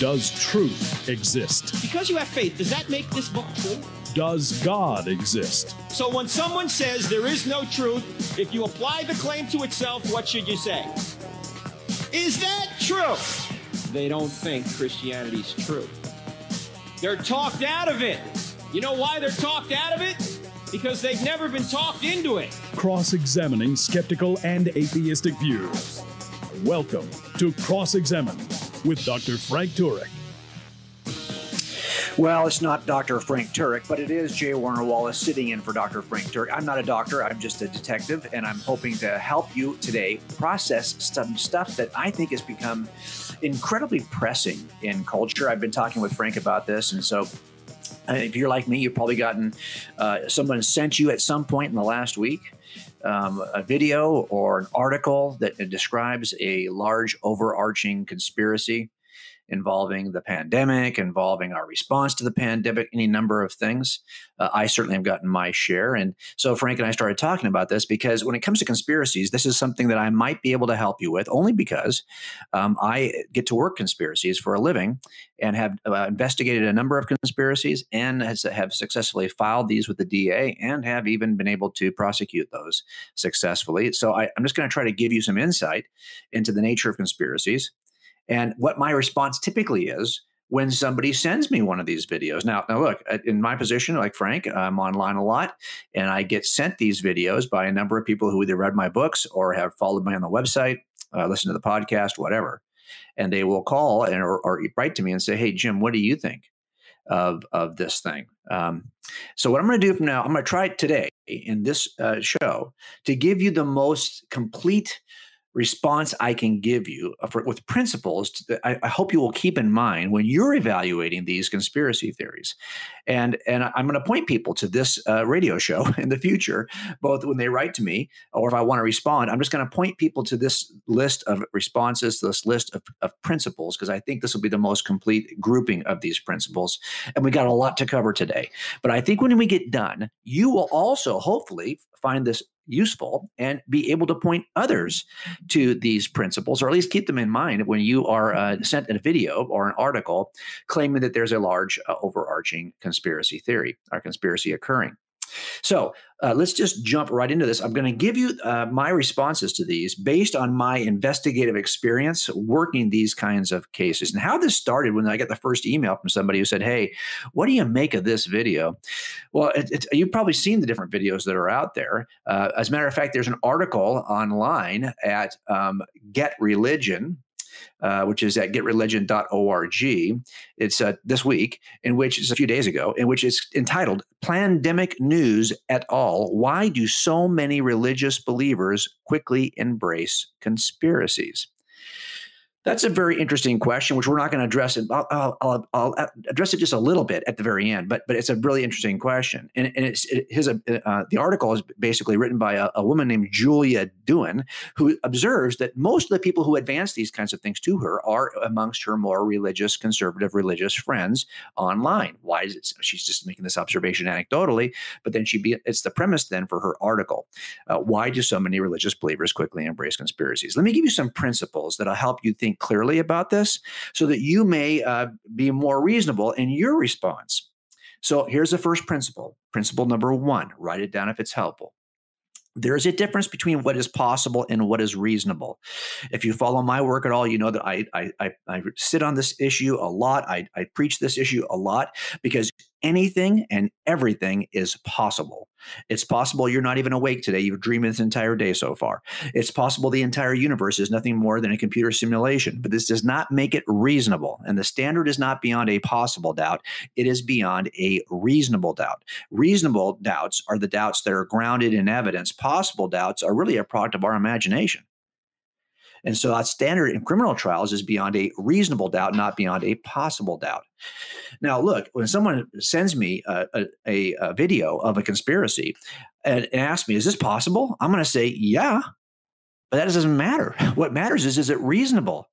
Does truth exist? Because you have faith, does that make this book true? Does God exist? So when someone says there is no truth, if you apply the claim to itself, what should you say? Is that true? They don't think Christianity's true. They're talked out of it. You know why they're talked out of it? Because they've never been talked into it. Cross examining skeptical and atheistic views. Welcome to Cross Examine with Dr. Frank Turek. Well, it's not Dr. Frank Turek, but it is J. Warner Wallace sitting in for Dr. Frank Turek. I'm not a doctor, I'm just a detective, and I'm hoping to help you today process some stuff that I think has become incredibly pressing in culture. I've been talking with Frank about this, and so uh, if you're like me, you've probably gotten uh, someone sent you at some point in the last week um, a video or an article that describes a large overarching conspiracy involving the pandemic, involving our response to the pandemic, any number of things. Uh, I certainly have gotten my share. And so Frank and I started talking about this because when it comes to conspiracies, this is something that I might be able to help you with only because um, I get to work conspiracies for a living and have uh, investigated a number of conspiracies and has, have successfully filed these with the DA and have even been able to prosecute those successfully. So I, I'm just going to try to give you some insight into the nature of conspiracies and what my response typically is when somebody sends me one of these videos. Now, now look, uh, in my position, like Frank, I'm online a lot, and I get sent these videos by a number of people who either read my books or have followed me on the website, uh, listen to the podcast, whatever. And they will call and or, or, write to me and say, "Hey, Jim, what do you think of of this thing?" Um, so what I'm going to do from now, I'm going to try today in this uh, show to give you the most complete response I can give you uh, for, with principles that I, I, hope you will keep in mind when you're evaluating these conspiracy theories. And, and I'm going to point people to this uh, radio show in the future, both when they write to me or if I want to respond. I'm just going to point people to this list of responses, this list of, of principles, because I think this will be the most complete grouping of these principles. And we got a lot to cover today. But I think when we get done, you will also hopefully find this useful and be able to point others to these principles, or at least keep them in mind when you are uh, sent a video or an article claiming that there's a large uh, overarching conspiracy theory or conspiracy occurring. So uh, let's just jump right into this. I'm going to give you uh, my responses to these based on my investigative experience working these kinds of cases. And how this started when I got the first email from somebody who said, Hey, what do you make of this video? Well, it, you've probably seen the different videos that are out there. Uh, as a matter of fact, there's an article online at um, Get Religion uh, which is at getreligion.org. It's uh, this week, in which it's a few days ago, in which it's entitled Plandemic News at All Why do so many religious believers quickly embrace conspiracies? That's a very interesting question, which we're not going to address. It. I'll, I'll, I'll, address it just a little bit at the very end, but but it's a really interesting question. And, and it's it, his uh, uh, the article is basically written by a, a, woman named Julia Duin, who observes that most of the people who advance these kinds of things to her are amongst her more religious, conservative, religious friends online. Why is it? She's just making this observation anecdotally, but then she be it's the premise then for her article. Uh, why do so many religious believers quickly embrace conspiracies? Let me give you some principles that'll help you think think clearly about this so that you may uh, be more reasonable in your response. So here's the first principle. Principle number one write it down if it's helpful. There is a difference between what is possible and what is reasonable. If you follow my work at all, you know that I I, I, I sit on this issue a lot. I, I preach this issue a lot because anything and everything is possible. It's possible you're not even awake today. You've dreamed this entire day so far. It's possible the entire universe is nothing more than a computer simulation, but this does not make it reasonable. And the standard is not beyond a possible doubt, it is beyond a reasonable doubt. Reasonable doubts are the doubts that are grounded in evidence. Possible doubts are really a product of our imagination. And so that standard in criminal trials is beyond a reasonable doubt, not beyond a possible doubt. Now, look, when someone sends me a, a, a video of a conspiracy and, and asks me, is this possible? I'm going to say, yeah, but that doesn't matter. What matters is, is it reasonable?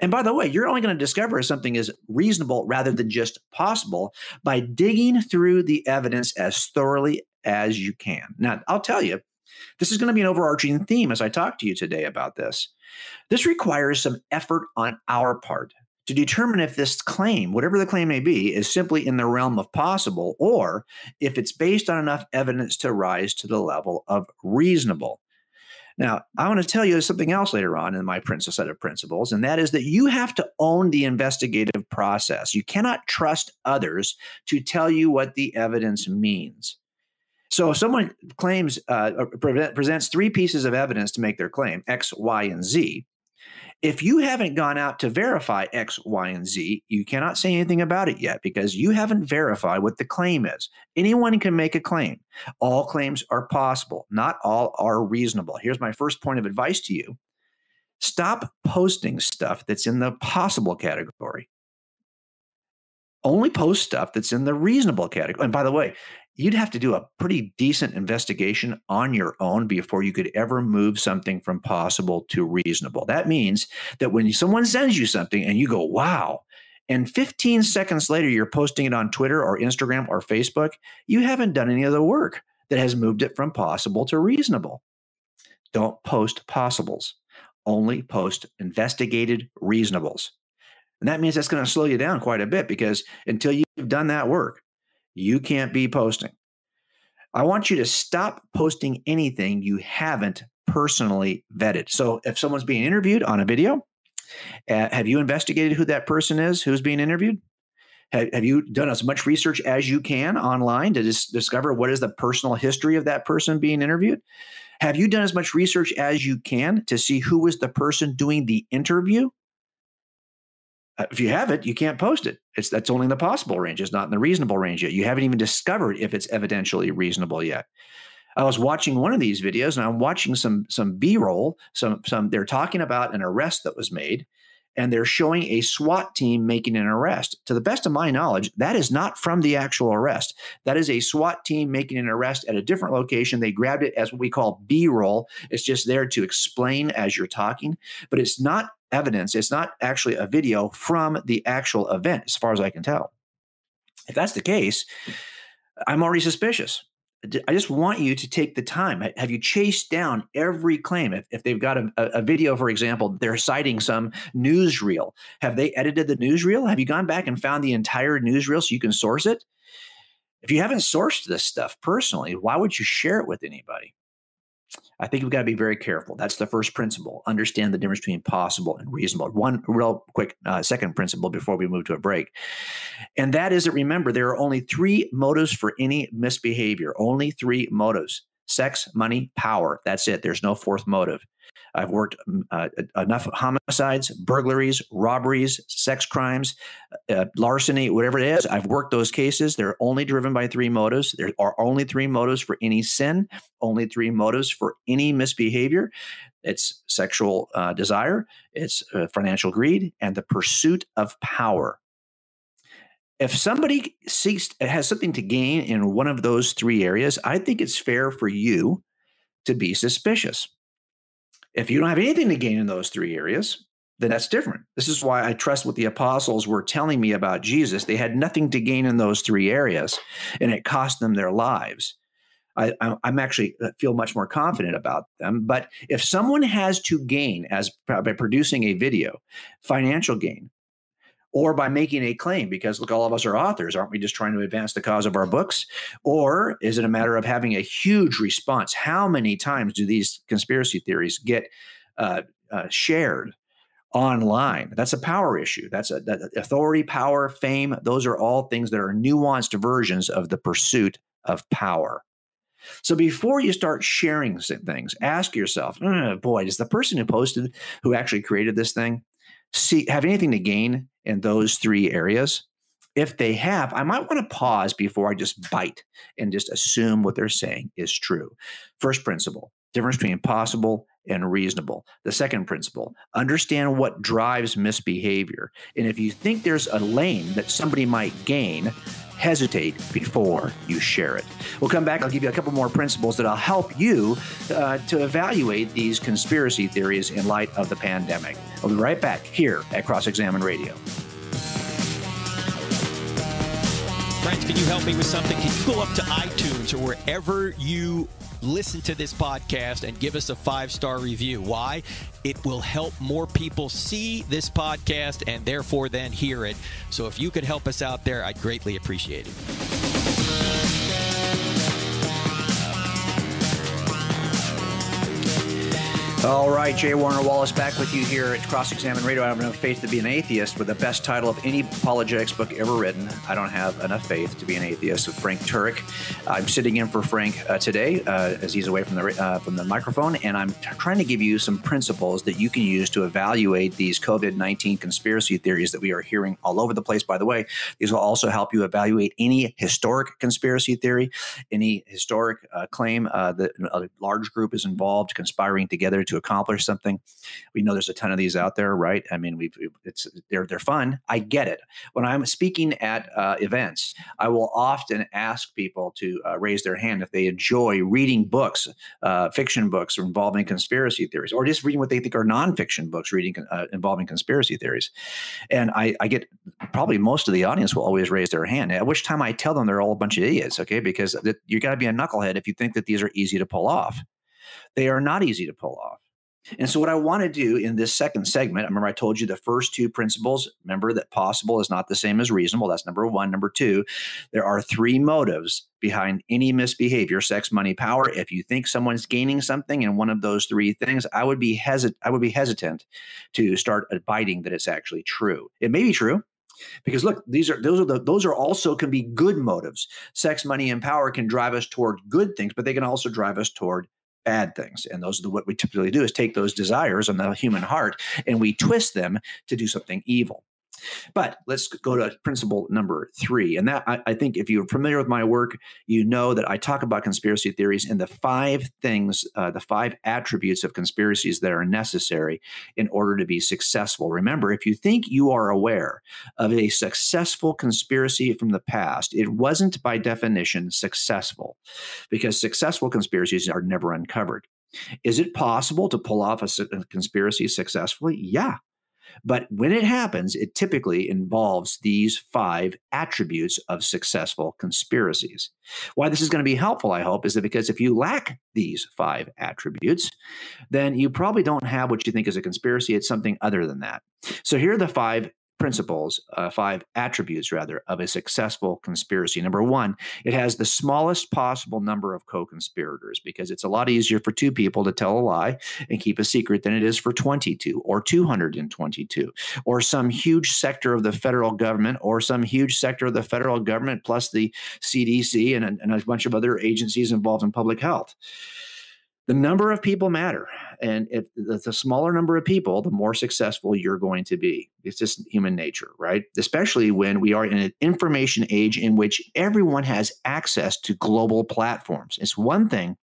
And by the way, you're only going to discover if something is reasonable rather than just possible by digging through the evidence as thoroughly as you can. Now, I'll tell you, this is going to be an overarching theme as I talk to you today about this. This requires some effort on our part to determine if this claim, whatever the claim may be, is simply in the realm of possible or if it's based on enough evidence to rise to the level of reasonable. Now, I want to tell you something else later on in my set of principles, and that is that you have to own the investigative process. You cannot trust others to tell you what the evidence means. So, if someone claims, uh, presents three pieces of evidence to make their claim, X, Y, and Z, if you haven't gone out to verify X, Y, and Z, you cannot say anything about it yet because you haven't verified what the claim is. Anyone can make a claim. All claims are possible, not all are reasonable. Here's my first point of advice to you stop posting stuff that's in the possible category. Only post stuff that's in the reasonable category. And by the way, you'd have to do a pretty decent investigation on your own before you could ever move something from possible to reasonable. That means that when someone sends you something and you go, wow, and 15 seconds later you're posting it on Twitter or Instagram or Facebook, you haven't done any of the work that has moved it from possible to reasonable. Don't post possibles, only post investigated reasonables. And that means that's going to slow you down quite a bit because until you've done that work, you can't be posting. I want you to stop posting anything you haven't personally vetted. So if someone's being interviewed on a video, uh, have you investigated who that person is who's being interviewed? Have, have you done as much research as you can online to dis- discover what is the personal history of that person being interviewed? Have you done as much research as you can to see who was the person doing the interview? Uh, if you have it, you can't post it. It's that's only in the possible range. It's not in the reasonable range yet. You haven't even discovered if it's evidentially reasonable yet. I was watching one of these videos, and I'm watching some some B-roll. Some some they're talking about an arrest that was made, and they're showing a SWAT team making an arrest. To the best of my knowledge, that is not from the actual arrest. That is a SWAT team making an arrest at a different location. They grabbed it as what we call B roll. It's just there to explain as you're talking, but it's not evidence. It's not actually a video from the actual event, as far as I can tell. If that's the case, I'm already suspicious. I just want you to take the time. Have you chased down every claim? If, if they've got a, a, video, for example, they're citing some newsreel. Have they edited the newsreel? Have you gone back and found the entire newsreel so you can source it? If you haven't sourced this stuff personally, why would you share it with anybody? I think we've got to be very careful. That's the first principle. Understand the difference between possible and reasonable. One real quick uh, second principle before we move to a break. And that is that remember, there are only three motives for any misbehavior, only three motives sex, money, power. That's it. There's no fourth motive. I've worked mm, uh, enough homicides, burglaries, robberies, sex crimes, uh, larceny, whatever it is. I've worked those cases. They're only driven by three motives. There are only three motives for any sin, only three motives for any misbehavior. It's sexual uh, desire, it's uh, financial greed, and the pursuit of power. If somebody seeks has something to gain in one of those three areas, I think it's fair for you to be suspicious. If you don't have anything to gain in those three areas, then that's different. This is why I trust what the apostles were telling me about Jesus. They had nothing to gain in those three areas, and it cost them their lives. I, am actually uh, feel much more confident about them. But if someone has to gain as by producing a video, financial gain, or by making a claim because look all of us are authors aren't we just trying to advance the cause of our books? Or is it a matter of having a huge response? How many times do these conspiracy theories get uh, uh, shared online? That's a power issue. That's a that authority power fame those are all things that are nuanced versions of the pursuit of power. So before you start sharing things ask yourself oh, boy does the person who posted who actually created this thing see have anything to gain in those three areas. If they have i might want to pause before i just bite and just assume what they're saying is true. First principle difference between possible and reasonable. The second principle understand what drives misbehavior. And if you think there's a lane that somebody might gain hesitate before you share it. We'll come back. I'll give you a couple more principles that'll help you uh, to evaluate these conspiracy theories in light of the pandemic. I'll be right back here at Cross Examine Radio. Friends, can you help me with something? Can you go up to iTunes or wherever you listen to this podcast and give us a five star review. Why? It will help more people see this podcast and therefore then hear it. So if you could help us out there, I'd greatly appreciate it. All right, J. Warner Wallace back with you here at Cross Examine Radio. I have enough faith to be an atheist with the best title of any apologetics book ever written. I don't have enough faith to be an atheist with Frank Turek. I'm sitting in for Frank uh, today uh, as he's away from the uh, from the microphone, and I'm t- trying to give you some principles that you can use to evaluate these COVID 19 conspiracy theories that we are hearing all over the place. By the way, these will also help you evaluate any historic conspiracy theory, any historic uh, claim uh, that a large group is involved conspiring together to accomplish something. We know there's a ton of these out there, right? I mean, we've it's they're they're fun. I get it. When I'm speaking at uh, events, I will often ask people to uh, raise their hand if they enjoy reading books, uh, fiction books involving conspiracy theories, or just reading what they think are nonfiction books reading uh, involving conspiracy theories. And I, I get probably most of the audience will always raise their hand. At which time I tell them they're all a bunch of idiots, okay? Because you got to be a knucklehead if you think that these are easy to pull off. They are not easy to pull off. And so, what I want to do in this second segment, remember I told you the first two principles. Remember that possible is not the same as reasonable. That's number one. Number two, there are three motives behind any misbehavior: sex, money, power. If you think someone's gaining something in one of those three things, I would be hesitant. I would be hesitant to start abiding that it's actually true. It may be true because look these are those are the those are also can be good motives sex money and power can drive us toward good things but they can also drive us toward bad things. And those are the, what we typically do is take those desires on the human heart and we twist them to do something evil. But let's go to principle number three. And that I, I, think if you're familiar with my work, you know that I talk about conspiracy theories and the five things, uh, the five attributes of conspiracies that are necessary in order to be successful. Remember, if you think you are aware of a successful conspiracy from the past, it wasn't by definition successful because successful conspiracies are never uncovered. Is it possible to pull off a, a conspiracy successfully? Yeah. But when it happens, it typically involves these five attributes of successful conspiracies. Why this is going to be helpful, I hope, is that because if you lack these five attributes, then you probably don't have what you think is a conspiracy. It's something other than that. So here are the five principles, uh, five attributes rather, of a successful conspiracy. Number one, it has the smallest possible number of co conspirators because it's a lot easier for two people to tell a lie and keep a secret than it is for 22 or 222 or some huge sector of the federal government or some huge sector of the federal government plus the CDC and and a bunch of other agencies involved in public health the number of people matter. And if the smaller number of people the more successful you're going to be. It's just human nature right? Especially when we are in an information age in which everyone has access to global platforms. It's one thing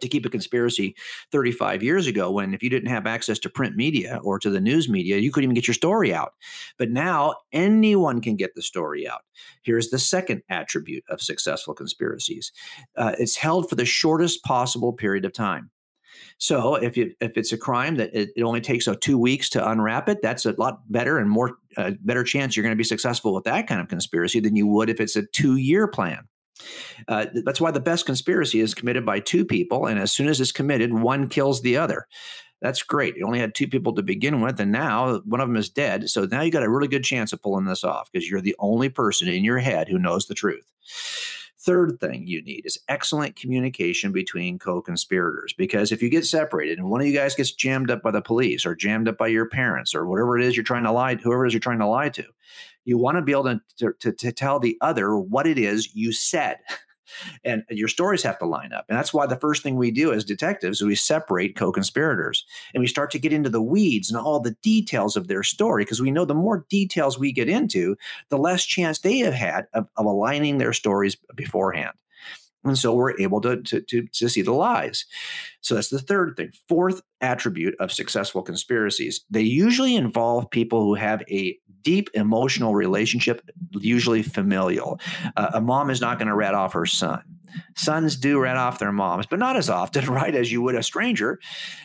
to keep a conspiracy 35 years ago when if you didn't have access to print media or to the news media you couldn't even get your story out. But now anyone can get the story out. Here's the second attribute of successful conspiracies. Uh, it's held for the shortest possible period of time. So if you, if it's a crime that it, it only takes a two weeks to unwrap it, that's a lot better and more uh, better chance you're going to be successful with that kind of conspiracy than you would if it's a two year plan. Uh, that's why the best conspiracy is committed by two people, and as soon as it's committed, one kills the other. That's great. You only had two people to begin with, and now one of them is dead. So now you got a really good chance of pulling this off because you're the only person in your head who knows the truth. Third thing you need is excellent communication between co conspirators. Because if you get separated and one of you guys gets jammed up by the police or jammed up by your parents or whatever it is you're trying to lie, whoever it is you're trying to lie to, you want to be able to, to, to tell the other what it is you said. and your stories have to line up. And that's why the first thing we do as detectives is we separate co-conspirators and we start to get into the weeds and all the details of their story because we know the more details we get into, the less chance they have had of, of aligning their stories beforehand. And so we're able to, to, to, to, see the lies. So that's the third thing. Fourth attribute of successful conspiracies they usually involve people who have a deep emotional relationship, usually familial. Uh, a mom is not going to rat off her son. Sons do rat off their moms, but not as often, right, as you would a stranger.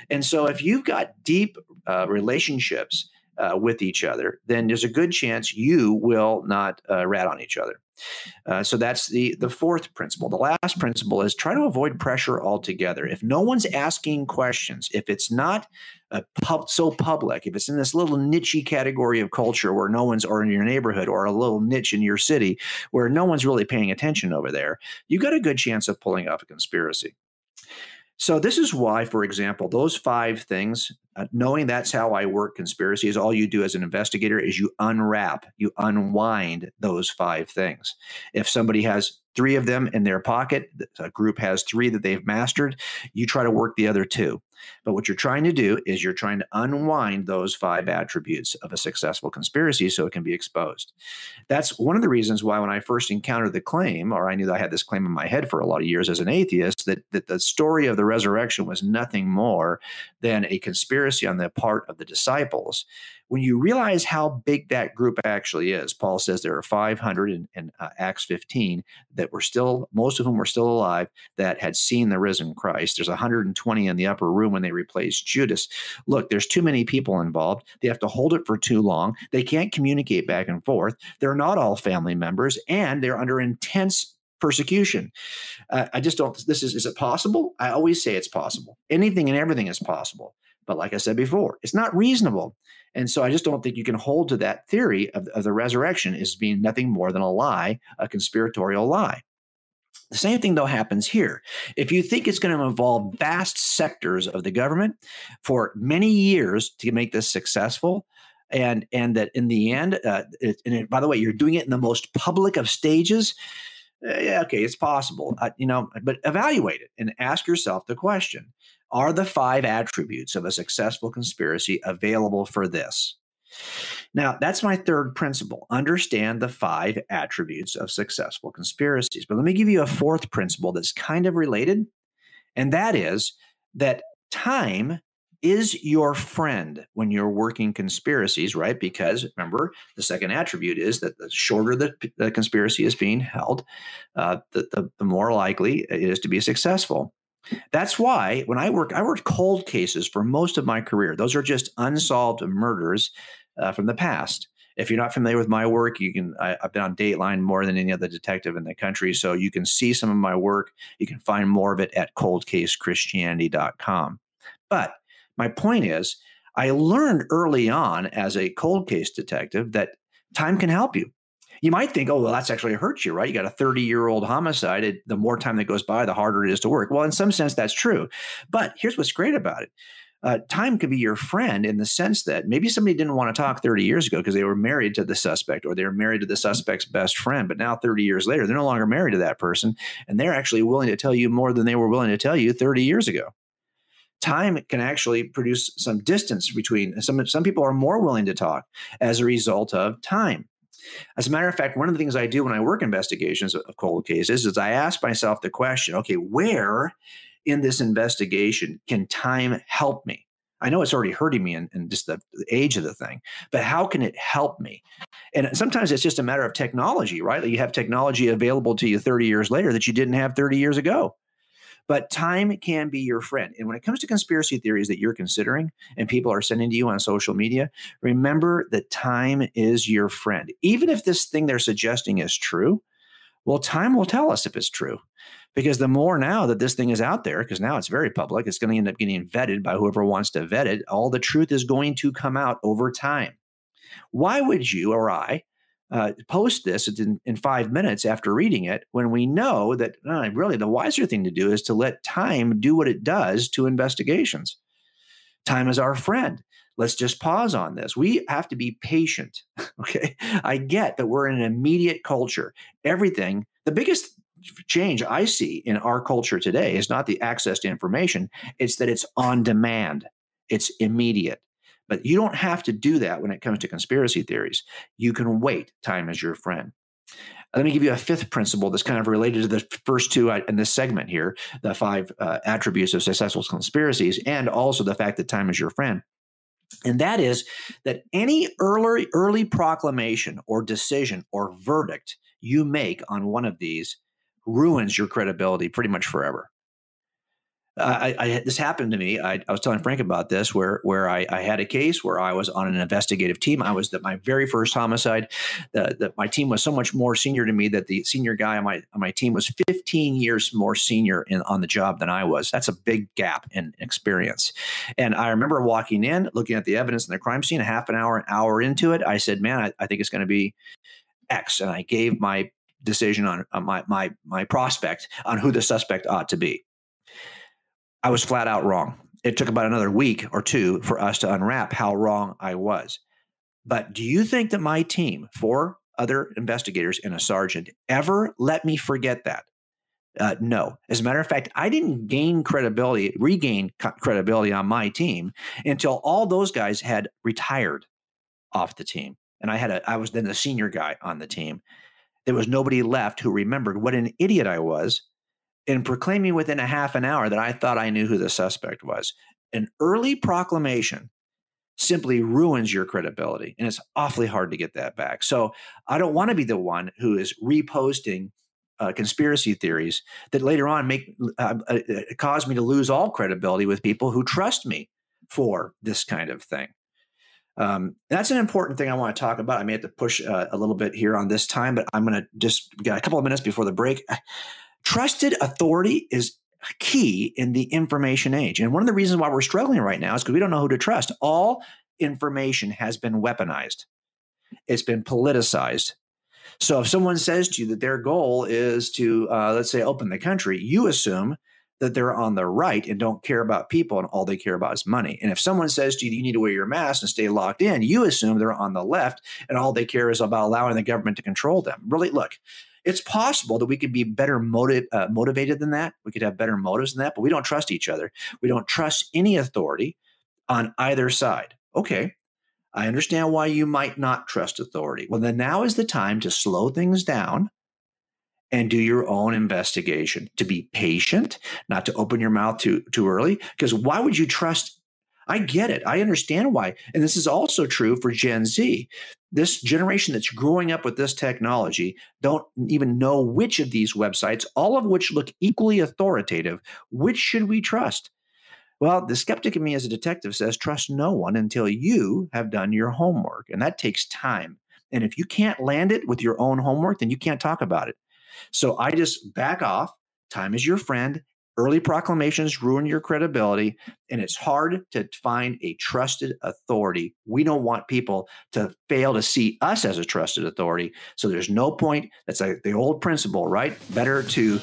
And so if you've got deep uh, relationships, uh, with each other, then there's a good chance you will not uh, rat on each other. Uh, so that's the the fourth principle. The last principle is try to avoid pressure altogether. If no one's asking questions, if it's not pub, so public, if it's in this little niche category of culture where no one's, or in your neighborhood, or a little niche in your city where no one's really paying attention over there, you got a good chance of pulling off a conspiracy. So, this is why, for example, those five things, uh, knowing that's how I work conspiracy, is all you do as an investigator is you unwrap, you unwind those five things. If somebody has three of them in their pocket, a group has three that they've mastered, you try to work the other two. But what you're trying to do is you're trying to unwind those five attributes of a successful conspiracy so it can be exposed. That's one of the reasons why when I first encountered the claim, or I knew that I had this claim in my head for a lot of years as an atheist, that, that the story of the resurrection was nothing more than a conspiracy on the part of the disciples when you realize how big that group actually is, Paul says there are 500 in, in uh, Acts 15 that were still, most of them were still alive that had seen the risen Christ. There's 120 in the upper room when they replaced Judas. Look, there's too many people involved. They have to hold it for too long. They can't communicate back and forth. They're not all family members, and they're under intense persecution. Uh, I just don't. This is is it possible? I always say it's possible. Anything and everything is possible. But like I said before, it's not reasonable. And so I just don't think you can hold to that theory of, of the resurrection as being nothing more than a lie, a conspiratorial lie. The same thing, though, happens here. If you think it's going to involve vast sectors of the government for many years to make this successful, and and that in the end, uh, it, and it, by the way, you're doing it in the most public of stages. Uh, yeah, okay, it's possible, uh, you know, but evaluate it and ask yourself the question: are the five attributes of a successful conspiracy available for this? Now, that's my third principle. Understand the five attributes of successful conspiracies. But let me give you a fourth principle that's kind of related, and that is that time is your friend when you're working conspiracies, right? Because remember, the second attribute is that the shorter the, the conspiracy is being held, uh, the, the, the more likely it is to be successful. That's why when I work, I worked cold cases for most of my career. Those are just unsolved murders uh, from the past. If you're not familiar with my work, you can. I, have been on Dateline more than any other detective in the country, so you can see some of my work. You can find more of it at coldcasechristianity.com. But my point is, I learned early on as a cold case detective that time can help you you might think, oh, well, that's actually hurt you, right? You got a 30 year old homicide. It, the more time that goes by, the harder it is to work. Well, in some sense, that's true. But here's what's great about it. Uh, time could be your friend in the sense that maybe somebody didn't want to talk 30 years ago because they were married to the suspect or they were married to the suspect's best friend. But now, 30 years later, they're no longer married to that person and they're actually willing to tell you more than they were willing to tell you 30 years ago. Time can actually produce some distance between some. Some people are more willing to talk as a result of time. As a matter of fact, one of the things I do when I work investigations of cold cases is I ask myself the question okay, where in this investigation can time help me? I know it's already hurting me in, in just the, the, age of the thing, but how can it help me? And sometimes it's just a matter of technology, right? Like you have technology available to you 30 years later that you didn't have 30 years ago. But time can be your friend. And when it comes to conspiracy theories that you're considering and people are sending to you on social media, remember that time is your friend. Even if this thing they're suggesting is true, well, time will tell us if it's true. Because the more now that this thing is out there, because now it's very public, it's going to end up getting vetted by whoever wants to vet it, all the truth is going to come out over time. Why would you or I uh, post this in, in, five minutes after reading it when we know that uh, really the wiser thing to do is to let time do what it does to investigations. Time is our friend. Let's just pause on this. We have to be patient. Okay. I get that we're in an immediate culture. Everything, the biggest change I see in our culture today is not the access to information, it's that it's on demand, it's immediate. But you don't have to do that when it comes to conspiracy theories. You can wait. Time is your friend. Let me give you a fifth principle that's kind of related to the first two in this segment here the five uh, attributes of successful conspiracies, and also the fact that time is your friend. And that is that any early, early proclamation or decision or verdict you make on one of these ruins your credibility pretty much forever. I, I, this happened to me. I, I, was telling Frank about this, where where I, had a case where I was on an investigative team. I was the, my very first homicide. That my team was so much more senior to me that the senior guy on my on my team was 15 years more senior in, on the job than I was. That's a big gap in experience. And I remember walking in, looking at the evidence in the crime scene. A half an hour, an hour into it, I said, "Man, I, I think it's going to be X," and I gave my decision on, on my my my prospect on who the suspect ought to be. I was flat out wrong. It took about another week or two for us to unwrap how wrong I was. But do you think that my team, four other investigators and a sergeant, ever let me forget that? Uh, no. As a matter of fact, I didn't gain credibility, regain credibility on my team until all those guys had retired off the team. And I had a, I was then the senior guy on the team. There was nobody left who remembered what an idiot I was in proclaiming within a half an hour that I thought I knew who the suspect was. An early proclamation simply ruins your credibility, and it's awfully hard to get that back. So I don't want to be the one who is reposting uh, conspiracy theories that later on make uh, uh, uh, cause me to lose all credibility with people who trust me for this kind of thing. Um, that's an important thing I want to talk about. I may have to push uh, a little bit here on this time, but I'm going to just get a couple of minutes before the break. Trusted authority is key in the information age. And one of the reasons why we're struggling right now is because we don't know who to trust. All information has been weaponized, it's been politicized. So if someone says to you that their goal is to, uh, let's say, open the country, you assume that they're on the right and don't care about people and all they care about is money. And if someone says to you, you need to wear your mask and stay locked in, you assume they're on the left and all they care is about allowing the government to control them. Really, look, it's possible that we could be better motive, uh, motivated than that. We could have better motives than that, but we don't trust each other. We don't trust any authority on either side. Okay, I understand why you might not trust authority. Well, then now is the time to slow things down and do your own investigation, to be patient, not to open your mouth too, too early. Because why would you trust I get it. I understand why. And this is also true for Gen Z. This generation that's growing up with this technology don't even know which of these websites, all of which look equally authoritative, which should we trust? Well, the skeptic in me as a detective says trust no one until you have done your homework. And that takes time. And if you can't land it with your own homework, then you can't talk about it. So I just back off. Time is your friend Early proclamations ruin your credibility, and it's hard to find a trusted authority. We don't want people to fail to see us as a trusted authority. So there's no point. That's like the old principle, right? Better to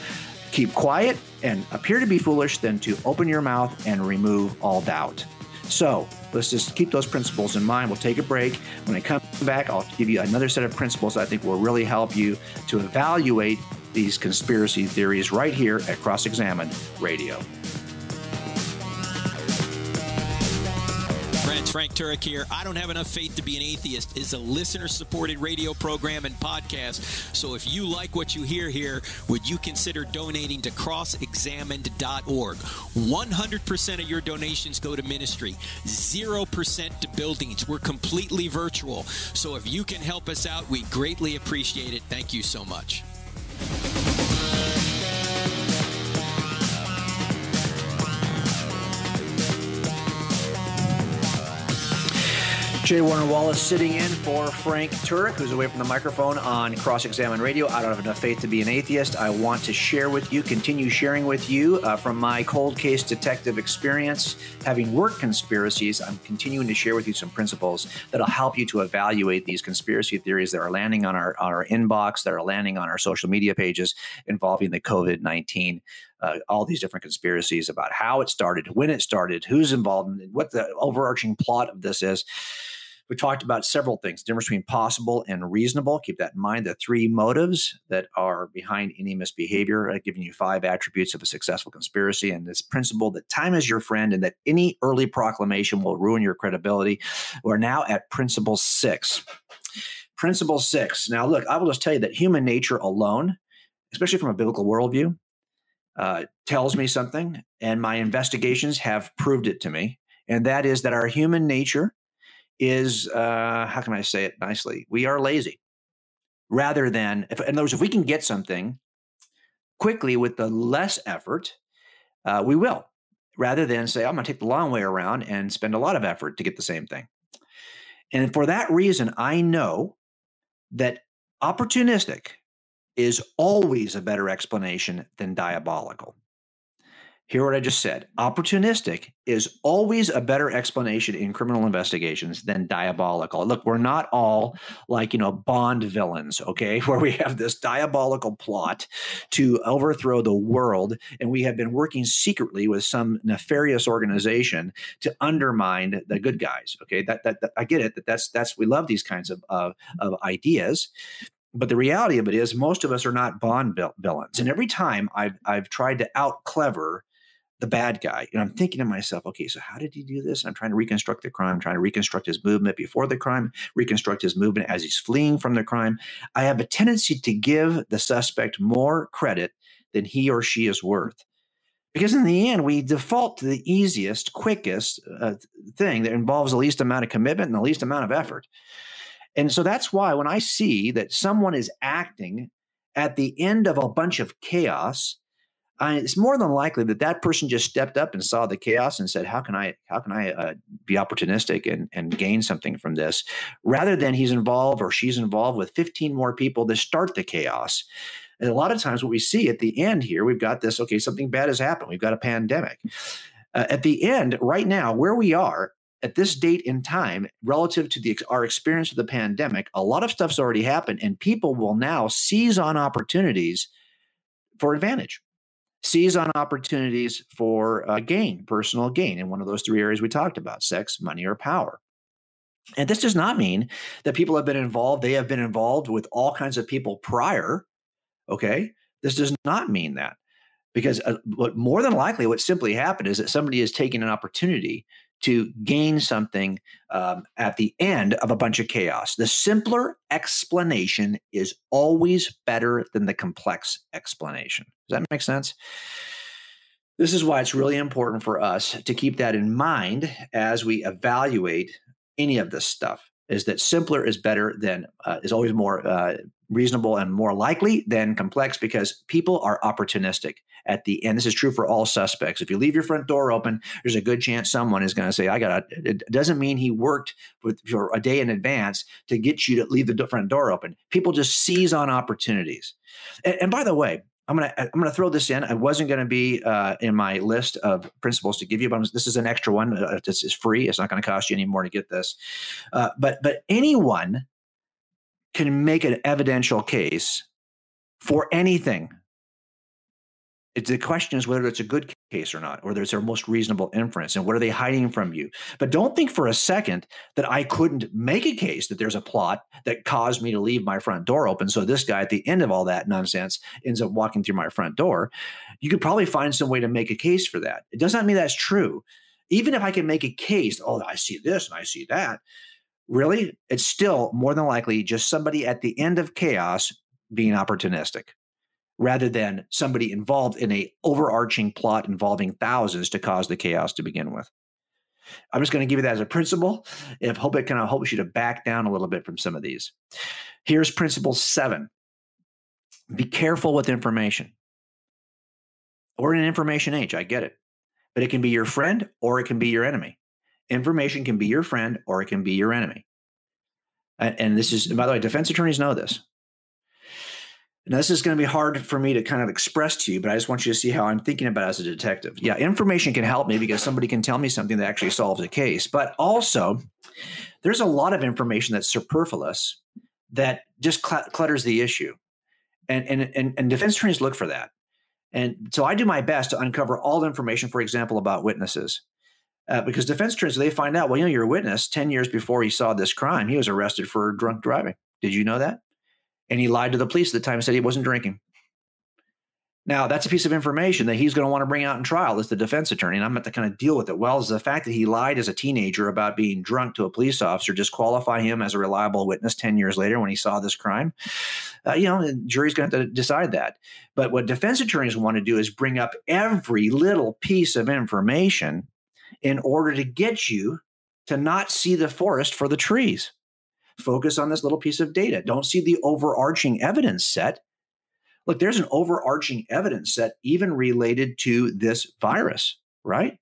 keep quiet and appear to be foolish than to open your mouth and remove all doubt. So let's just keep those principles in mind. We'll take a break. When I come back, I'll give you another set of principles I think will really help you to evaluate these conspiracy theories right here at Cross Examined Radio. Friends, Frank Turek here. I Don't Have Enough Faith to Be an Atheist is a listener supported radio program and podcast. So if you like what you hear here, would you consider donating to crossexamined.org? 100% of your donations go to ministry, 0% to buildings. We're completely virtual. So if you can help us out, we greatly appreciate it. Thank you so much. J. Warner Wallace sitting in for Frank Turek, who's away from the microphone on Cross Examine Radio. I don't have enough faith to be an atheist. I want to share with you, continue sharing with you uh, from my cold case detective experience. Having worked conspiracies, I'm continuing to share with you some principles that'll help you to evaluate these conspiracy theories that are landing on our, on our inbox, that are landing on our social media pages involving the COVID 19 uh, all these different conspiracies about how it started, when it started, who's involved, and what the overarching plot of this is. We talked about several things, difference between possible and reasonable. Keep that in mind. The three motives that are behind any misbehavior, I've given you five attributes of a successful conspiracy, and this principle that time is your friend and that any early proclamation will ruin your credibility. We're now at principle six. Principle six. Now, look, I will just tell you that human nature alone, especially from a biblical worldview, uh, tells me something, and my investigations have proved it to me. And that is that our human nature is uh, how can I say it nicely? We are lazy. Rather than, if, in other words, if we can get something quickly with the less effort, uh, we will. rather than say, I'm going to take the long way around and spend a lot of effort to get the same thing. And for that reason, I know that opportunistic is always a better explanation than diabolical. Hear what I just said. Opportunistic is always a better explanation in criminal investigations than diabolical. Look, we're not all like, you know, Bond villains, okay, where we have this diabolical plot to overthrow the world. And we have been working secretly with some nefarious organization to undermine the good guys. Okay. That, that, that I get it. That that's, that's, we love these kinds of, of, of ideas but the reality of it is most of us are not bond villains and every time i've i've tried to out clever the bad guy. And I'm thinking to myself, okay, so how did he do this? I'm trying to reconstruct the crime, trying to reconstruct his movement before the crime, reconstruct his movement as he's fleeing from the crime. I have a tendency to give the suspect more credit than he or she is worth. Because in the end, we default to the easiest, quickest uh, thing that involves the least amount of commitment and the least amount of effort. And so that's why when I see that someone is acting at the end of a bunch of chaos, I, it's more than likely that that person just stepped up and saw the chaos and said, "How can I? How can I uh, be opportunistic and and gain something from this?" Rather than he's involved or she's involved with 15 more people to start the chaos. And a lot of times, what we see at the end here, we've got this. Okay, something bad has happened. We've got a pandemic. Uh, at the end, right now, where we are at this date in time, relative to the our experience of the pandemic, a lot of stuff's already happened, and people will now seize on opportunities for advantage seize on opportunities for uh, gain, personal gain, in one of those three areas we talked about sex, money, or power. And this does not mean that people have been involved, they have been involved with all kinds of people prior. Okay. This does not mean that because uh, what more than likely what simply happened is that somebody is taking an opportunity to gain something um, at the end of a bunch of chaos. The simpler explanation is always better than the complex explanation. Does that make sense? This is why it's really important for us to keep that in mind as we evaluate any of this stuff. Is that simpler is better than uh, is always more uh, reasonable and more likely than complex because people are opportunistic at the end. This is true for all suspects. If you leave your front door open, there's a good chance someone is going to say, I got it. doesn't mean he worked with, for a day in advance to get you to leave the front door open. People just seize on opportunities. And, and by the way, I'm gonna I'm gonna throw this in. I wasn't gonna be uh, in my list of principles to give you, but this is an extra one. Uh, this is free. It's not going to cost you any more to get this. Uh, but but anyone can make an evidential case for anything it's, the question is whether it's a good case or not, or whether it's their most reasonable inference, and what are they hiding from you? But don't think for a second that I couldn't make a case that there's a plot that caused me to leave my front door open. So this guy, at the end of all that nonsense, ends up walking through my front door. You could probably find some way to make a case for that. It does not mean that's true. Even if I can make a case, oh, I see this and I see that. Really, it's still more than likely just somebody at the end of chaos being opportunistic rather than somebody involved in a overarching plot involving thousands to cause the chaos to begin with. I'm just going to give you that as a principle. If hope it kind of helps you to back down a little bit from some of these. Here's principle seven: be careful with information. We're in an information age. I get it, but it can be your friend or it can be your enemy. Information can be your friend or it can be your enemy. And this is, by the way, defense attorneys know this. Now, this is going to be hard for me to kind of express to you, but I just want you to see how I'm thinking about as a detective. Yeah, information can help me because somebody can tell me something that actually solves a case. But also, there's a lot of information that's superfluous that just cl- clutters the issue. And, and, and, and defense attorneys look for that. And so I do my best to uncover all the information, for example, about witnesses. Uh, because defense attorneys, they find out, well, you know, your witness 10 years before he saw this crime, he was arrested for drunk driving. Did you know that? And he lied to the police at the time and said he wasn't drinking. Now, that's a piece of information that he's going to want to bring out in trial as the defense attorney. And I'm going to kind of deal with it. Well, is the fact that he lied as a teenager about being drunk to a police officer disqualify him as a reliable witness 10 years later when he saw this crime? Uh, you know, the jury's going to have to decide that. But what defense attorneys want to do is bring up every little piece of information in order to get you to not see the forest for the trees. Focus on this little piece of data. Don't see the overarching evidence set. Look, there's an overarching evidence set even related to this virus, right?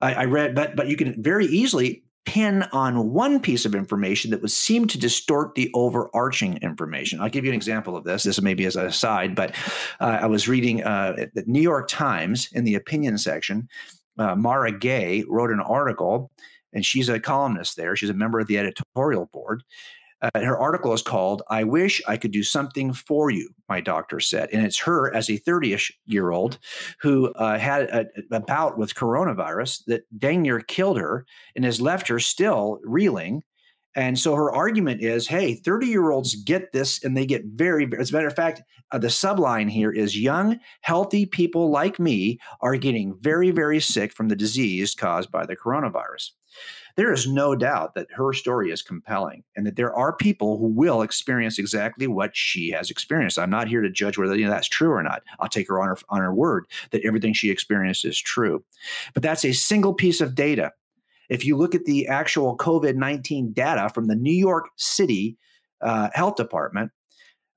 I, I read, but but you can very easily pin on one piece of information that would seem to distort the overarching information. I'll give you an example of this. This may be as an aside, but uh, I was reading uh, the New York Times in the opinion section. Uh, Mara Gay wrote an article, and she's a columnist there. She's a member of the editorial board. Uh, her article is called I Wish I Could Do Something for You, my doctor said. And it's her as a 30 ish year old who uh, had a, a, bout with coronavirus that dang near killed her and has left her still reeling. And so her argument is hey, 30 year olds get this and they get very, as a matter of fact, uh, the subline here is young, healthy people like me are getting very, very sick from the disease caused by the coronavirus there is no doubt that her story is compelling and that there are people who will experience exactly what she has experienced. I'm not here to judge whether you know, that's true or not. I'll take her on her on her word that everything she experienced is true. But that's a single piece of data. If you look at the actual COVID 19 data from the New York City uh, Health Department,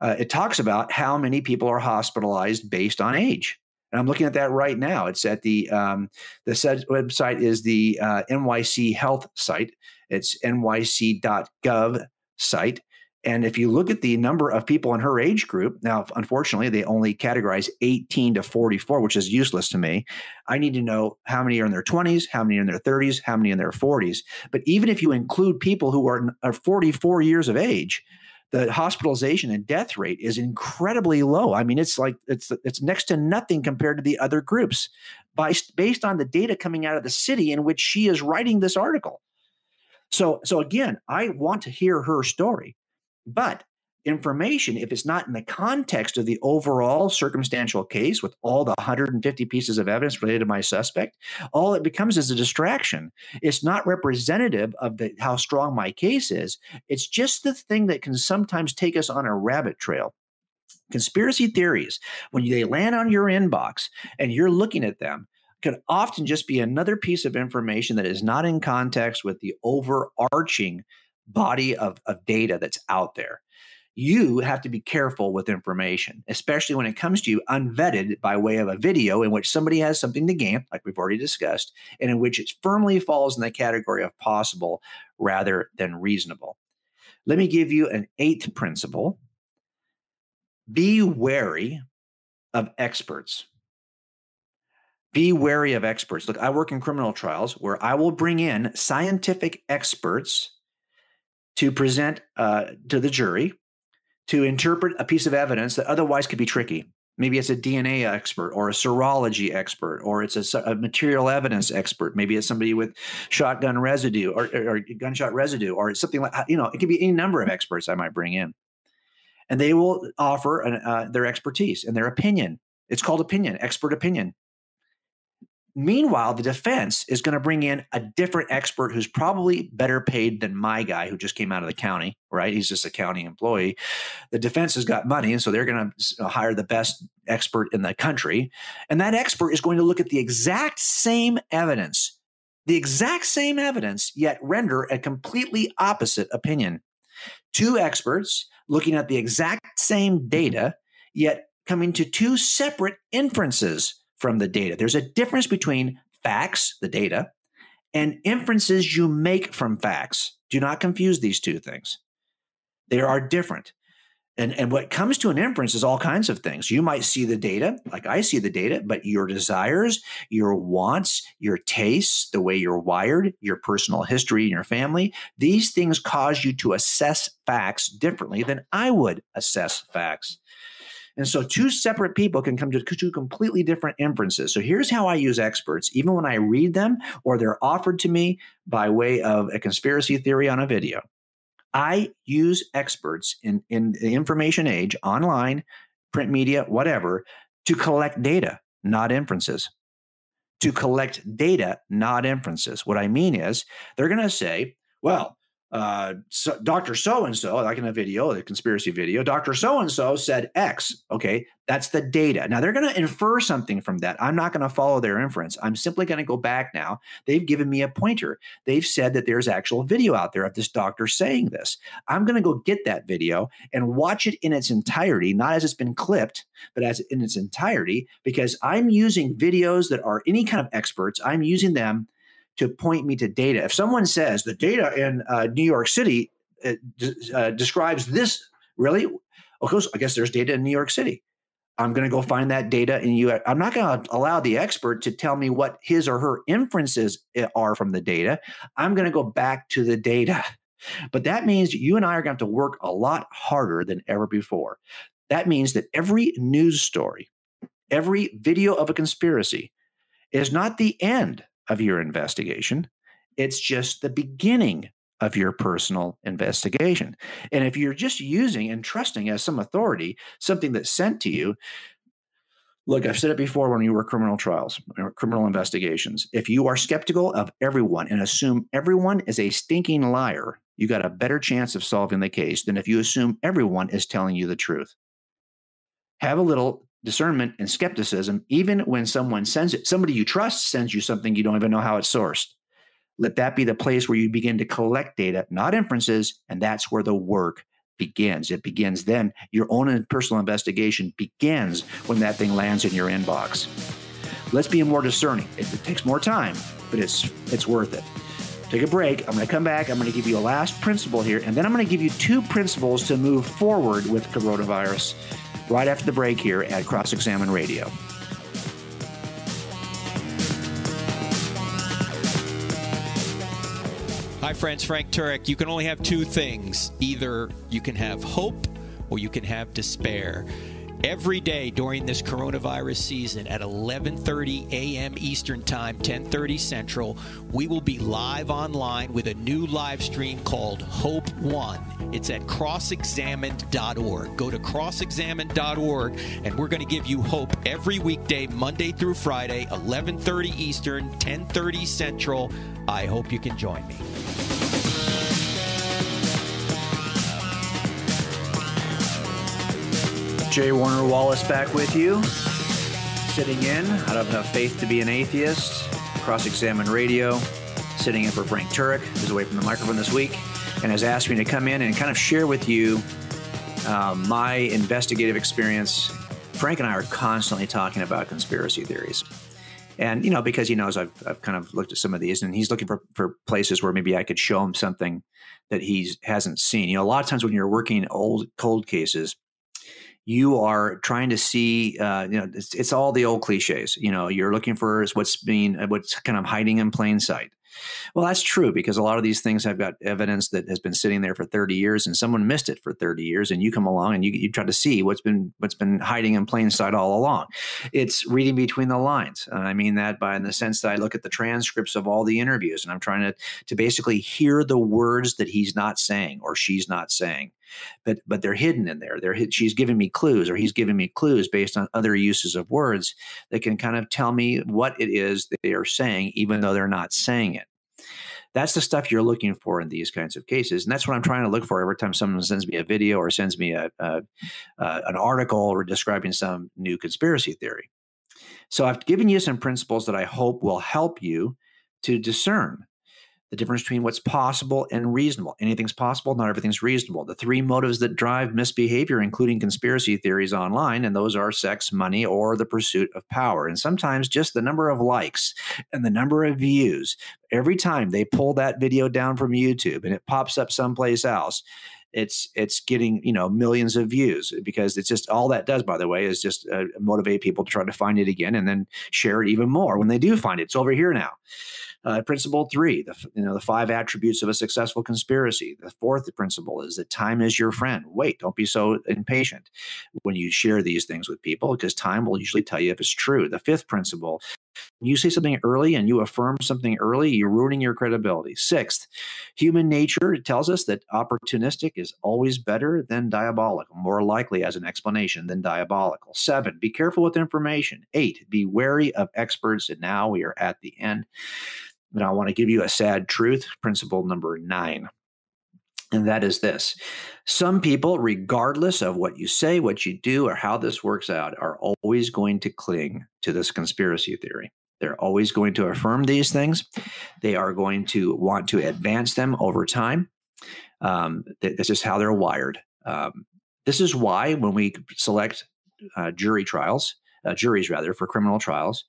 uh, it talks about how many people are hospitalized based on age. And I'm looking at that right now. It's at the um, the website is the uh, NYC Health site. It's nyc.gov site. And if you look at the number of people in her age group, now unfortunately they only categorize 18 to 44, which is useless to me. I need to know how many are in their 20s, how many are in their 30s, how many in their 40s. But even if you include people who are, are 44 years of age, the hospitalization and death rate is incredibly low. I mean, it's like it's it's next to nothing compared to the other groups, by, based on the data coming out of the city in which she is writing this article. So, so again, I want to hear her story, but information, if it's not in the context of the overall circumstantial case with all the 150 pieces of evidence related to my suspect, all it becomes is a distraction. It's not representative of the, how strong my case is. It's just the thing that can sometimes take us on a rabbit trail. Conspiracy theories, when they land on your inbox and you're looking at them, could often just be another piece of information that is not in context with the overarching body of, of data that's out there you have to be careful with information, especially when it comes to you unvetted by way of a video in which somebody has something to gain, like we've already discussed, and in which it firmly falls in the category of possible rather than reasonable. Let me give you an eighth principle be wary of experts. Be wary of experts. Look, I work in criminal trials where I will bring in scientific experts to present uh, to the jury to interpret a piece of evidence that otherwise could be tricky. Maybe it's a DNA expert or a serology expert, or it's a, a material evidence expert. Maybe it's somebody with shotgun residue or, or, gunshot residue, or it's something like, you know, it could be any number of experts I might bring in. And they will offer an, uh, their expertise and their opinion. It's called opinion, expert opinion. Meanwhile, the defense is going to bring in a different expert who's probably better paid than my guy who just came out of the county, right? He's just a county employee. The defense has got money, and so they're going to uh, hire the best expert in the country. And that expert is going to look at the exact same evidence, the exact same evidence, yet render a completely opposite opinion. Two experts looking at the exact same data, yet coming to two separate inferences from the data. There's a difference between facts, the data, and inferences you make from facts. Do not confuse these two things. They are different. And, and what comes to an inference is all kinds of things. You might see the data, like I see the data, but your desires, your wants, your tastes, the way you're wired, your personal history and your family, these things cause you to assess facts differently than I would assess facts. And so two separate people can come to two completely different inferences. So here's how I use experts, even when I read them or they're offered to me by way of a conspiracy theory on a video. I use experts in, in the information age, online, print media, whatever, to collect data, not inferences. To collect data, not inferences. What I mean is they're going to say, well, uh, so Dr. So and so, like in a video, the conspiracy video, Dr. So and so said X. Okay, that's the data. Now they're going to infer something from that. I'm not going to follow their inference. I'm simply going to go back now. They've given me a pointer. They've said that there's actual video out there of this doctor saying this. I'm going to go get that video and watch it in its entirety, not as it's been clipped, but as in its entirety, because I'm using videos that are any kind of experts. I'm using them to point me to data. If someone says the data in uh, New York City uh, uh, describes this, really, of course, I guess there's data in New York City. I'm going to go find that data in you. I'm not going to allow the expert to tell me what his or her inferences eh, are from the data. I'm going to go back to the data. But that means you and I are going to have to work a lot harder than ever before. That means that every news story, every video of a conspiracy is not the end of your investigation. It's just the beginning of your personal investigation. And if you're just using and trusting as some authority something that's sent to you, look, I've said it before when you were criminal trials, uh, criminal investigations. If you are skeptical of everyone and assume everyone is a stinking liar, you got a better chance of solving the case than if you assume everyone is telling you the truth. Have a little discernment and skepticism, even when someone sends it, somebody you trust sends you something you don't even know how it's sourced. Let that be the place where you begin to collect data, not inferences, and that's where the work begins. It begins then. Your own personal investigation begins when that thing lands in your inbox. Let's be more discerning. It, it takes more time, but it's it's worth it. Take a break. I'm going to come back. I'm going to give you a last principle here, and then I'm going to give you two principles to move forward with coronavirus right after the break here at Cross Examined Radio. Hi, friends. Frank Turek. You can only have two things either you can have hope or you can have despair. Every day during this coronavirus season at 11:30 a.m. Eastern Time, 10:30 Central, we will be live online with a new live stream called Hope One. It's at crossexamined.org. Go to crossexamined.org and we're going to give you hope every weekday Monday through Friday, 11:30 Eastern, 10:30 Central. I hope you can join me. J. Warner Wallace back with you, sitting in. I don't have enough faith to be an atheist. Cross Examined Radio, sitting in for Frank Turek, who's away from the microphone this week, and has asked me to come in and kind of share with you um, my investigative experience. Frank and I are constantly talking about conspiracy theories and you know because he knows I've, I've kind of looked at some of these and he's looking for, for places where maybe i could show him something that he hasn't seen you know a lot of times when you're working old cold cases you are trying to see uh, you know it's, it's, all the old cliches you know you're looking for what's being what's kind of hiding in plain sight well, that's true because a lot of these things have got evidence that has been sitting there for 30 years and someone missed it for 30 years and you come along and you, you try to see what's been what's been hiding in plain sight all along. It's reading between the lines. And I mean that by in the sense that I look at the transcripts of all the interviews and I'm trying to to basically hear the words that he's not saying or she's not saying but but they're hidden in there. They're she's giving me clues, or he's giving me clues based on other uses of words that can kind of tell me what it is that they are saying, even though they're not saying it. That's the stuff you're looking for in these kinds of cases, and that's what I'm trying to look for every time someone sends me a video or sends me a, a uh, an article or describing some new conspiracy theory. So I've given you some principles that I hope will help you to discern the difference between what's possible and reasonable. Anything's possible, not everything's reasonable. The three motives that drive misbehavior, including conspiracy theories online, and those are sex, money, or the pursuit of power. And sometimes just the number of likes and the number of views. Every time they pull that video down from YouTube and it pops up someplace else, it's it's getting you know millions of views because it's just all that does by the way is just uh, motivate people to try to find it again and then share it even more when they do find it it's over here now uh, principle three, the you know the five attributes of a successful conspiracy. The fourth principle is that time is your friend. Wait, don't be so impatient when you share these things with people because time will usually tell you if it's true. The fifth principle you say something early and you affirm something early, you're ruining your credibility. Sixth, human nature tells us that opportunistic is always better than diabolical, more likely as an explanation than diabolical. Seven, be careful with information. Eight, be wary of experts. And now we are at the end. And I want to give you a sad truth, principle number nine. And that is this some people, regardless of what you say, what you do, or how this works out, are always going to cling to this conspiracy theory. They're always going to affirm these things. They are going to want to advance them over time. Um, this is how they're wired. Um, this is why when we select uh, jury trials, uh, juries rather, for criminal trials,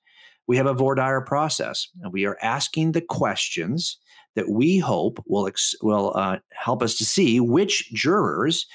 we have a voir dire process, and we are asking the questions that we hope will ex- will uh, help us to see which jurors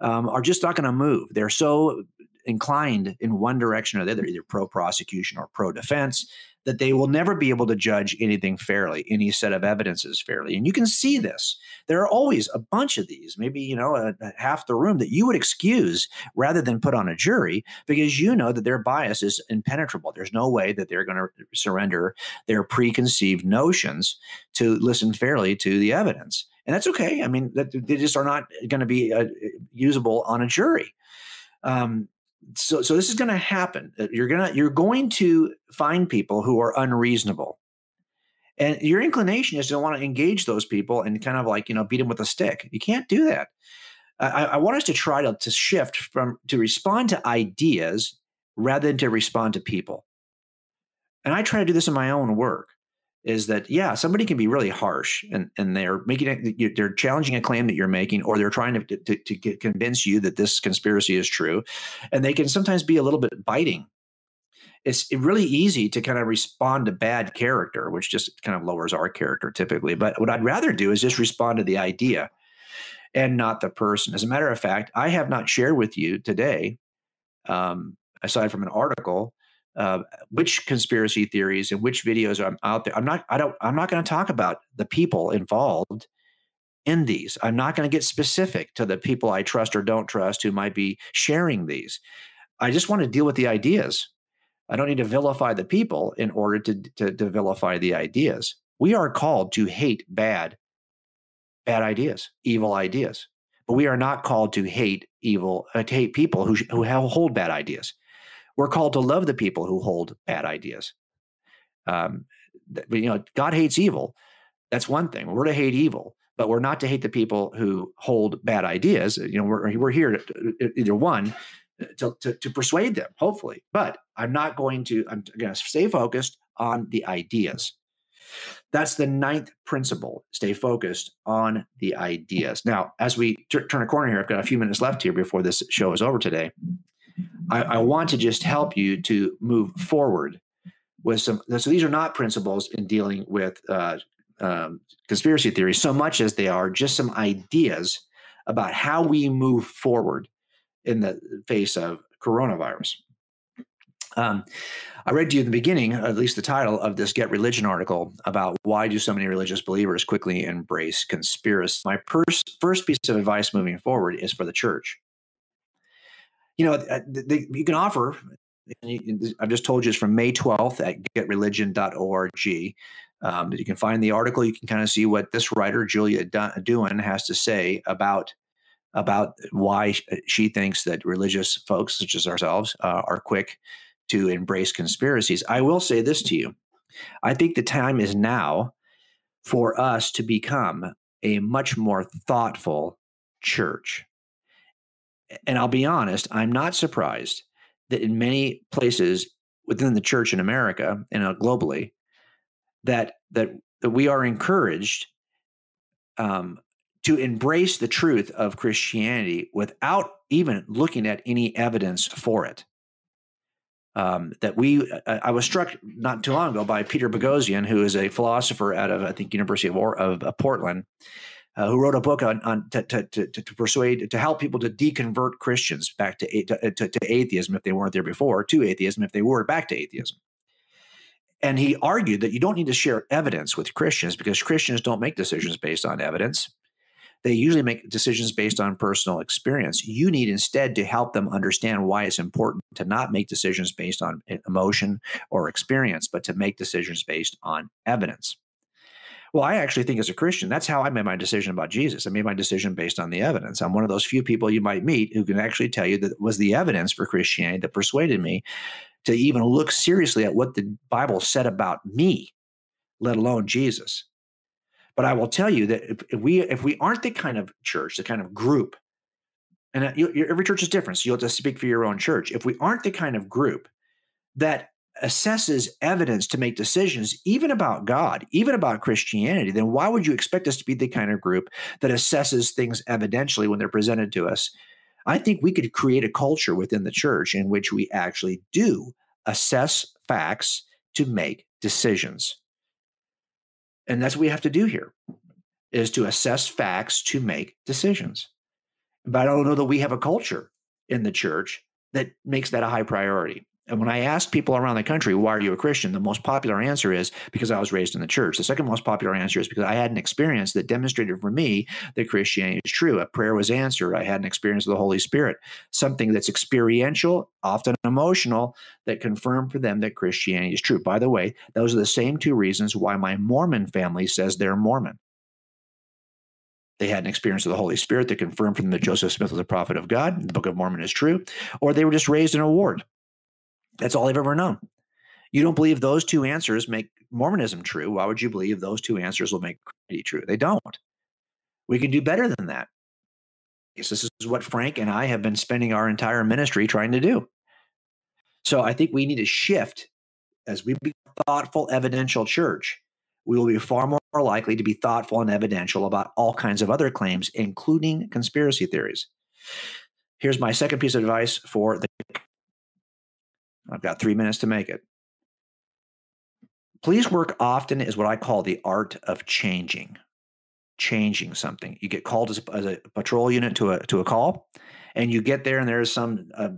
um, are just not going to move. They're so inclined in one direction or the other, either pro prosecution or pro defense, that they will never be able to judge anything fairly, any set of evidences fairly. And you can see this. There are always a bunch of these, maybe, you know, a, a half the room that you would excuse rather than put on a jury because you know that their bias is impenetrable. There's no way that they're going to surrender their preconceived notions to listen fairly to the evidence. And that's okay. I mean, that they just are not going to be uh, usable on a jury. Um, so so this is going to happen. Uh, you're going to you're going to find people who are unreasonable. And your inclination is to want to engage those people and kind of like you know beat them with a stick. You can't do that. I, I want us to try to, to shift from to respond to ideas rather than to respond to people. And i try to do this in my own work is that yeah somebody can be really harsh and, and they're making it they're challenging a claim that you're making or they're trying to, to, to convince you that this conspiracy is true. And they can sometimes be a little bit biting. It's really easy to kind of respond to bad character which just kind of lowers our character typically. But what i'd rather do is just respond to the idea and not the person. As a matter of fact i have not shared with you today um, aside from an article uh, which conspiracy theories and which videos are out there. I'm not. I don't. I'm not going to talk about the people involved in these. I'm not going to get specific to the people I trust or don't trust who might be sharing these. I just want to deal with the ideas. I don't need to vilify the people in order to, to, to vilify the ideas. We are called to hate bad, bad ideas, evil ideas, but we are not called to hate evil, uh, to hate people who, who hold bad ideas. We're called to love the people who hold bad ideas. Um, but you know, God hates evil. That's one thing. We're to hate evil, but we're not to hate the people who hold bad ideas. You know, we're we're here to either one to, to, to persuade them, hopefully. But I'm not going to. I'm going to stay focused on the ideas. That's the ninth principle. Stay focused on the ideas. Now, as we t- turn a corner here, I've got a few minutes left here before this show is over today. I, I want to just help you to move forward with some. So these are not principles in dealing with uh, um, conspiracy theories so much as they are just some ideas about how we move forward in the face of coronavirus. Um, I read to you in the beginning, at least the title of this Get Religion article about why do so many religious believers quickly embrace conspiracy. My first, first piece of advice moving forward is for the church you know, uh, you can offer. I've just told you it's from May 12th at getreligion.org. Um, you can find the article. You can kind of see what this writer, Julia Duin, has to say about about why uh, she thinks that religious folks such as ourselves uh, are quick to embrace conspiracies. I will say this to you. I think the time is now for us to become a much more thoughtful church and I'll be honest, I'm not surprised that in many places within the church in America and uh, globally, that that that we are encouraged um, to embrace the truth of Christianity without even looking at any evidence for it. Um, that we, uh, I was struck not too long ago by Peter Boghossian, who is a philosopher out of I think University of, or- of, of Portland, uh, who wrote a book on, on to, to, to, to, persuade to help people to deconvert Christians back to, to, to atheism if they weren't there before, to atheism if they were back to atheism. And he argued that you don't need to share evidence with Christians because Christians don't make decisions based on evidence. They usually make decisions based on personal experience. You need instead to help them understand why it's important to not make decisions based on emotion or experience, but to make decisions based on evidence. Well, I actually think as a Christian, that's how I made my decision about Jesus. I made my decision based on the evidence. I'm one of those few people you might meet who can actually tell you that was the evidence for Christianity that persuaded me to even look seriously at what the Bible said about me, let alone Jesus. But I will tell you that if, if we if we aren't the kind of church, the kind of group, and uh, every church is different, so you'll to speak for your own church. If we aren't the kind of group that assesses evidence to make decisions, even about God, even about Christianity, then why would you expect us to be the kind of group that assesses things evidentially when they're presented to us? I think we could create a culture within the church in which we actually do assess facts to make decisions. And that's what we have to do here is to assess facts to make decisions. But I don't know that we have a culture in the church that makes that a high priority. And when I ask people around the country, why are you a Christian? The most popular answer is because I was raised in the church. The second most popular answer is because I had an experience that demonstrated for me that Christianity is true. A prayer was answered. I had an experience of the Holy Spirit, something that's experiential, often emotional, that confirmed for them that Christianity is true. By the way, those are the same two reasons why my Mormon family says they're Mormon. They had an experience of the Holy Spirit that confirmed for them that Joseph Smith was a prophet of God, the Book of Mormon is true, or they were just raised in a ward that's all they've ever known. You don't believe those two answers make Mormonism true. Why would you believe those two answers will make Christianity true? They don't. We can do better than that. This is what Frank and I have been spending our entire ministry trying to do. So I think we need to shift as we be thoughtful, evidential church. We will be far more likely to be thoughtful and evidential about all kinds of other claims, including conspiracy theories. Here's my second piece of advice for the I've got three minutes to make it. Police work often is what I call the art of changing, changing something. You get called as a, as a patrol unit to a to a call, and you get there and there's some uh,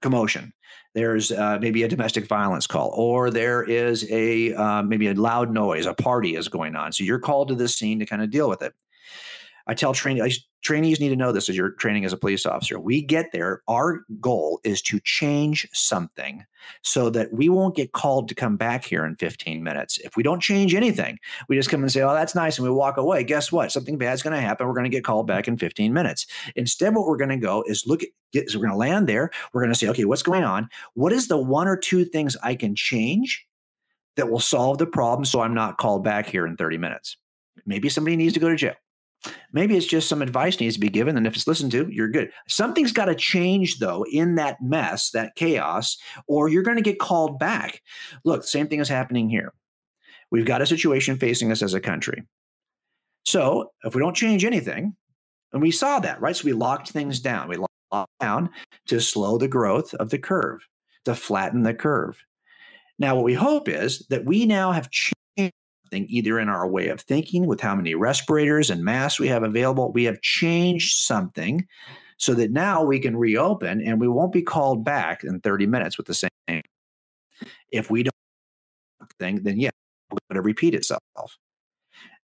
commotion. There's uh, maybe a domestic violence call, or there is a uh, maybe a loud noise. A party is going on, so you're called to this scene to kind of deal with it. I tell trainees, trainees need to know this as you're training as a police officer. We get there. Our goal is to change something so that we won't get called to come back here in 15 minutes. If we don't change anything, we just come and say, oh, that's nice. And we walk away. Guess what? Something bad's going to happen. We're going to get called back in 15 minutes. Instead, what we're going to go is look at, get, so we're going to land there. We're going to say, okay, what's going on? What is the one or two things I can change that will solve the problem so I'm not called back here in 30 minutes? Maybe somebody needs to go to jail. Maybe it's just some advice needs to be given, and if it's listened to, you're good. Something's got to change, though, in that mess, that chaos, or you're going to get called back. Look, same thing is happening here. We've got a situation facing us as a country. So if we don't change anything, and we saw that, right? So we locked things down. We locked down to slow the growth of the curve, to flatten the curve. Now, what we hope is that we now have something either in our way of thinking with how many respirators and masks we have available. We have changed something so that now we can reopen and we won't be called back in 30 minutes with the same. If we don't think, then yeah, it's going to repeat itself.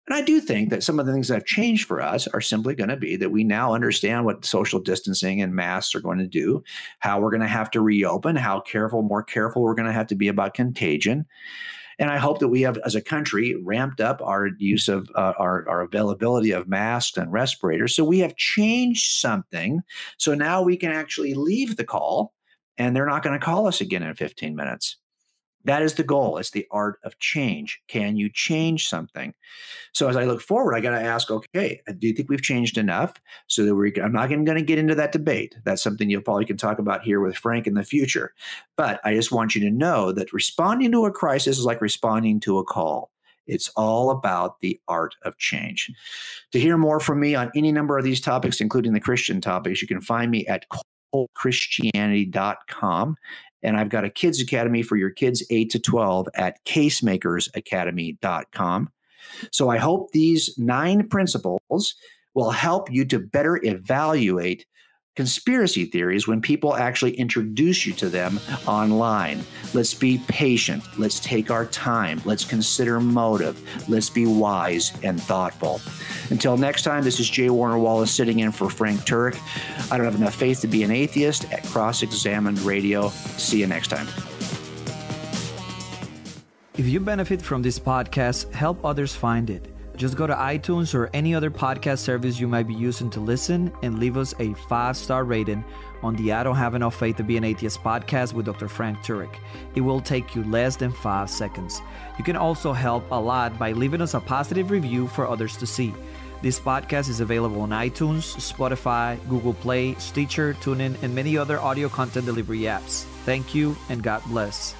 And I do think that some of the things that have changed for us are simply going to be that we now understand what social distancing and masks are going to do, how we're going to have to reopen, how careful, more careful we're going to have to be about contagion. And I hope that we have, as a country, ramped up our use of uh, our, our availability of masks and respirators. So we have changed something. So now we can actually leave the call and they're not going to call us again in 15 minutes. That is the goal. It's the art of change. Can you change something? So as I look forward, I got to ask, okay, uh, do you think we've changed enough so that we I'm not going to get into that debate. That's something you probably can talk about here with Frank in the future. But I just want you to know that responding to a crisis is like responding to a call. It's all about the art of change. To hear more from me on any number of these topics, including the Christian topics, you can find me at Christianity.com. And I've got a kids academy for your kids 8 to 12 at casemakersacademy.com. So I hope these nine principles will help you to better evaluate conspiracy theories when people actually introduce you to them online. Let's be patient. Let's take our time. Let's consider motive. Let's be wise and thoughtful. Until next time, this is J. Warner Wallace sitting in for Frank Turek. I don't have enough faith to be an atheist at Cross Examined Radio. See you next time. If you benefit from this podcast, help others find it. Just go to iTunes or any other podcast service you might be using to listen and leave us a five star rating on the I Don't Have Enough Faith to Be an Atheist podcast with Dr. Frank Turek. It will take you less than five seconds. You can also help a lot by leaving us a positive review for others to see. This podcast is available on iTunes, Spotify, Google Play, Stitcher, TuneIn, and many other audio content delivery apps. Thank you and God bless.